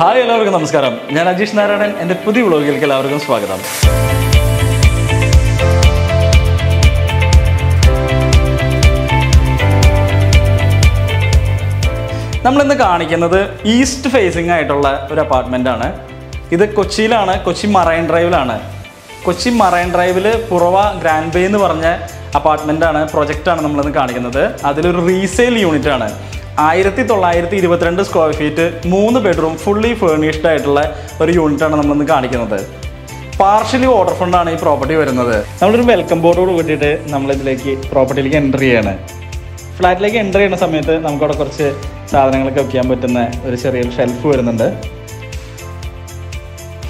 Hi എല്ലാവർക്കും നമസ്കാരം. ഞാൻ അജീഷ് നാരായണൻ. എന്റെ പുതിയ വ്ളോഗിലേക്ക് എല്ലാവർക്കും സ്വാഗതം. നമ്മളിന്ന് കാണിക്കുന്നത് ഈസ്റ്റ് ഫേസിംഗ് ആയിട്ടുള്ള ഒരു അപ്പാർട്ട്മെന്റ് ആണ്. ഇത് കൊച്ചിയിലാണ് കൊച്ചി മറൈൻ ഡ്രൈവിലാണ്. കൊച്ചി മറൈൻ ഡ്രൈവിൽ പുറവ ഗ്രാൻഡ് ബേ എന്ന് പറഞ്ഞ അപ്പാർട്ട്മെന്റ് ആണ് പ്രൊജക്റ്റാണ് നമ്മളിന്ന് കാണിക്കുന്നത്. അതിലൊരു റീസെയിൽ യൂണിറ്റ് ആണ്. ആയിരത്തി തൊള്ളായിരത്തി ഇരുപത്തിരണ്ട് സ്ക്വയർ ഫീറ്റ് മൂന്ന് ബെഡ്റൂം ഫുള്ളി ഫേർണിഷ്ഡ് ആയിട്ടുള്ള ഒരു യൂണിറ്റാണ് നമ്മളിന്ന് കാണിക്കുന്നത്. പാർഷ്യലി വാട്ടർ ഫ്രണ്ടാണ് ഈ പ്രോപ്പർട്ടി വരുന്നത്. നമ്മളൊരു വെൽക്കം ബോർഡോട് കൂട്ടിയിട്ട് നമ്മളിതിലേക്ക് പ്രോപ്പർട്ടിയിലേക്ക് എന്റർ ചെയ്യാണ്. ഫ്ലാറ്റിലേക്ക് എന്റർ ചെയ്യുന്ന സമയത്ത് നമുക്കവിടെ കുറച്ച് സാധനങ്ങളൊക്കെ വയ്ക്കാൻ പറ്റുന്ന ഒരു ചെറിയൊരു ഷെൽഫ് വരുന്നുണ്ട്.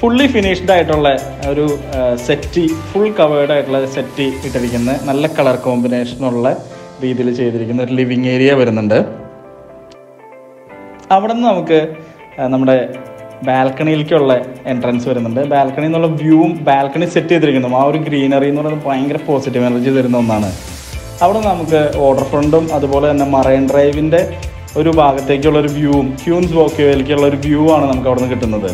ഫുള്ളി ഫിനിഷ്ഡ് ആയിട്ടുള്ള ഒരു സെറ്റി ഫുൾ കവേർഡ് ആയിട്ടുള്ള സെറ്റി ഇട്ടിരിക്കുന്ന നല്ല കളർ കോമ്പിനേഷനുള്ള രീതിയിൽ ചെയ്തിരിക്കുന്ന ഒരു ലിവിങ് ഏരിയ വരുന്നുണ്ട്. അവിടെ നിന്ന് നമുക്ക് നമ്മുടെ ബാൽക്കണിയിലേക്കുള്ള എൻട്രൻസ് വരുന്നുണ്ട്. ബാൽക്കണി എന്നുള്ള വ്യൂവും ബാൽക്കണി സെറ്റ് ചെയ്തിരിക്കുന്നു. ആ ഒരു ഗ്രീനറി എന്ന് പറയുന്നത് ഭയങ്കര പോസിറ്റീവ് എനർജി തരുന്ന ഒന്നാണ്. അവിടെ നമുക്ക് വാട്ടർ ഫ്രണ്ടും അതുപോലെ തന്നെ മറൈൻ ഡ്രൈവിന്റെ ഒരു ഭാഗത്തേക്കുള്ള ഒരു വ്യൂവും ക്യൂൻസ് വോക്കിയോയിലേക്കുള്ള ഒരു വ്യൂ ആണ് നമുക്ക് അവിടെ നിന്ന് കിട്ടുന്നത്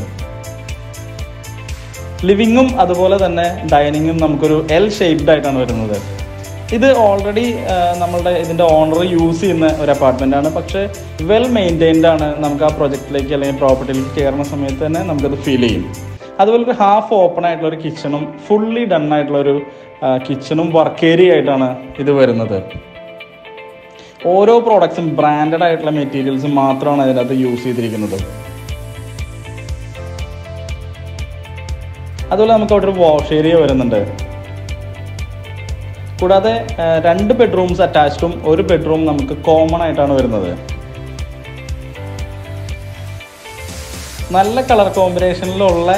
ലിവിങ്ങും അതുപോലെ തന്നെ ഡൈനിങ്ങും നമുക്കൊരു എൽ ഷേപ്ഡ് ആയിട്ടാണ് വരുന്നത്. ഇത് ഓൾറെഡി നമ്മളുടെ ഇതിന്റെ ഓണർ യൂസ് ചെയ്യുന്ന ഒരു അപ്പാർട്ട്മെന്റ് ആണ്. പക്ഷേ വെൽ മെയിന്റൈൻഡ് ആണ് നമുക്ക് ആ പ്രൊജക്റ്റിലേക്ക് അല്ലെങ്കിൽ പ്രോപ്പർട്ടിയിലേക്ക് കയറുന്ന സമയത്ത് തന്നെ നമുക്കത് ഫീൽ ചെയ്യും. അതുപോലെ ഒരു ഹാഫ് ഓപ്പൺ ആയിട്ടുള്ള ഒരു കിച്ചണും ഫുള്ളി ഡൺ ആയിട്ടുള്ള ഒരു കിച്ചണും വർക്ക് ഏരിയ ആയിട്ടാണ് ഇത് വരുന്നത്. ഓരോ പ്രോഡക്ട്സും ബ്രാൻഡഡ് ആയിട്ടുള്ള മെറ്റീരിയൽസും മാത്രമാണ് അതിനകത്ത് യൂസ് ചെയ്തിരിക്കുന്നത്. അതുപോലെ നമുക്ക് അവിടെ ഒരു വാഷ് ഏരിയ വരുന്നുണ്ട്. കൂടാതെ രണ്ട് ബെഡ്റൂംസ് അറ്റാച്ച്ഡും ഒരു ബെഡ്റൂം നമുക്ക് കോമൺ ആയിട്ടാണ് വരുന്നത്. നല്ല കളർ കോമ്പിനേഷനിലുള്ള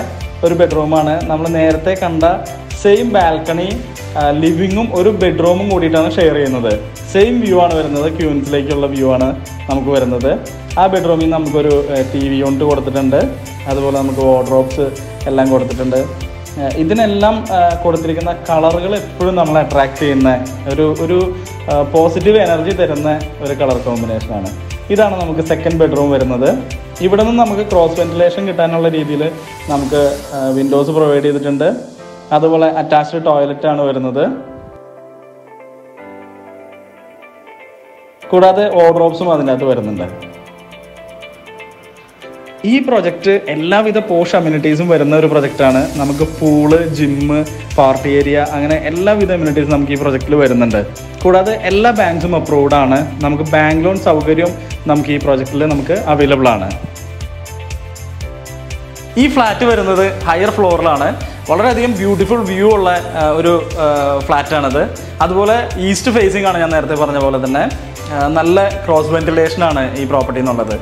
ഒരു ബെഡ്റൂമാണ് നമ്മൾ നേരത്തെ കണ്ട സെയിം ബാൽക്കണി ലിവിങ്ങും ഒരു ബെഡ്റൂമും കൂടിയിട്ടാണ് ഷെയർ ചെയ്യുന്നത്. സെയിം വ്യൂ ആണ് വരുന്നത്. ക്യൂൻസിലേക്കുള്ള വ്യൂ ആണ് നമുക്ക് വരുന്നത്. ആ ബെഡ്റൂമിൽ നമുക്കൊരു ടി വി യൂണിറ്റ് കൊടുത്തിട്ടുണ്ട്. അതുപോലെ നമുക്ക് വാർഡ്രോബ്സ് എല്ലാം കൊടുത്തിട്ടുണ്ട്. ഇതിനെല്ലാം കൊടുത്തിരിക്കുന്ന കളറുകൾ എപ്പോഴും നമ്മളെ അട്രാക്ട് ചെയ്യുന്ന ഒരു ഒരു പോസിറ്റീവ് എനർജി തരുന്ന ഒരു കളർ കോമ്പിനേഷനാണ് ഇതാണ് നമുക്ക് സെക്കൻഡ് ബെഡ്റൂം വരുന്നത്. ഇവിടെ നിന്ന് നമുക്ക് ക്രോസ് വെന്റിലേഷൻ കിട്ടാനുള്ള രീതിയിൽ നമുക്ക് വിൻഡോസ് പ്രൊവൈഡ് ചെയ്തിട്ടുണ്ട്. അതുപോലെ അറ്റാച്ച്ഡ് ടോയ്ലറ്റ് ആണ് വരുന്നത്. കൂടാതെ ഓർഡ്രോപ്സും അതിനകത്ത് വരുന്നുണ്ട്. ഈ പ്രൊജക്റ്റ് എല്ലാവിധ പോഷ് അമ്യൂണിറ്റീസും വരുന്ന ഒരു പ്രൊജക്റ്റാണ് നമുക്ക് പൂൾ ജിമ്മ് പാർട്ടി ഏരിയ അങ്ങനെ എല്ലാവിധ അമ്യൂണിറ്റീസും നമുക്ക് ഈ പ്രൊജക്റ്റിൽ വരുന്നുണ്ട്. കൂടാതെ എല്ലാ ബാങ്ക്സും അപ്രൂവ്ഡ് ആണ്. നമുക്ക് ബാങ്ക് ലോൺ സൗകര്യവും നമുക്ക് ഈ പ്രൊജക്റ്റിൽ നമുക്ക് അവൈലബിൾ ആണ്. ഈ ഫ്ലാറ്റ് വരുന്നത് ഹയർ ഫ്ലോറിലാണ് വളരെയധികം ബ്യൂട്ടിഫുൾ വ്യൂ ഉള്ള ഒരു ഫ്ലാറ്റാണത് അതുപോലെ ഈസ്റ്റ് ഫേസിംഗ് ആണ് ഞാൻ നേരത്തെ പറഞ്ഞ പോലെ തന്നെ. നല്ല ക്രോസ് വെന്റിലേഷനാണ് ഈ പ്രോപ്പർട്ടി എന്നുള്ളത്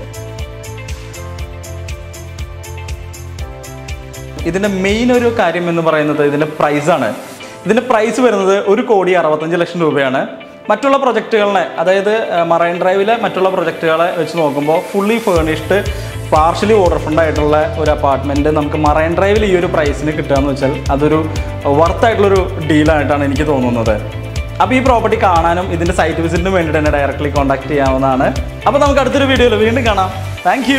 ഇതിന്റെ മെയിൻ ഒരു കാര്യം എന്ന് പറയുന്നത് ഇതിന്റെ പ്രൈസാണ് ഇതിന്റെ പ്രൈസ് വരുന്നത് ഒരു കോടി അറുപത്തഞ്ച് ലക്ഷം രൂപയാണ്. മറ്റുള്ള പ്രൊജക്റ്റുകളെ അതായത് മറൈൻ ഡ്രൈവിലെ മറ്റുള്ള പ്രൊജക്റ്റുകളെ വെച്ച് നോക്കുമ്പോൾ ഫുള്ളി ഫേണിഷ്ഡ് പാർഷ്യലി ഓർഡർ ഫണ്ട് ആയിട്ടുള്ള ഒരു അപ്പാർട്ട്മെന്റ് നമുക്ക് മറൈൻ ഡ്രൈവിൽ ഈ ഒരു പ്രൈസിന് കിട്ടുകയെന്ന് വെച്ചാൽ അതൊരു വർത്തായിട്ടുള്ളൊരു ഡീലായിട്ടാണ് എനിക്ക് തോന്നുന്നത്. അപ്പോൾ ഈ പ്രോപ്പർട്ടി കാണാനും ഇതിന്റെ സൈറ്റ് വിസിറ്റിനും വേണ്ടിയിട്ട് തന്നെ ഡയറക്റ്റ്ലി കോൺടാക്ട് ചെയ്യാവുന്നതാണ്. അപ്പോൾ നമുക്ക് അടുത്തൊരു വീഡിയോയിൽ വീണ്ടും കാണാം. താങ്ക്